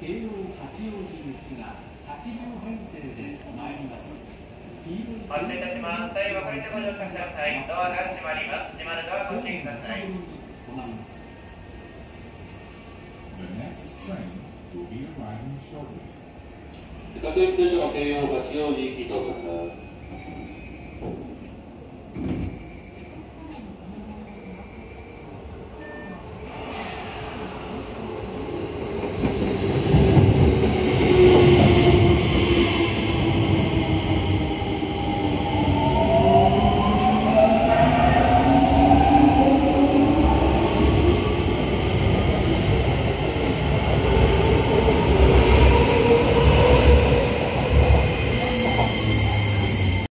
京王八王子行きが8両編成で参りますお待ちいたします。最後、これでご乗車ください。ドアが閉まります。閉まるドアご注意ください。The next 各駅停車は京王八王子行きとなります。